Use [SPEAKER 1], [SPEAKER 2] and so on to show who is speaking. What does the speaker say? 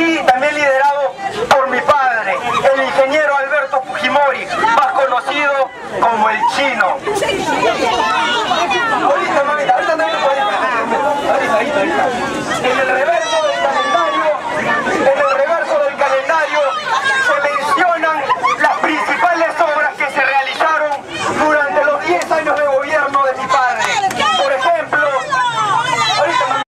[SPEAKER 1] y también liderado por mi padre, el ingeniero Alberto Fujimori, más conocido como el chino. Ahorita, mamita, ahorita, ahorita, ahorita, ahorita.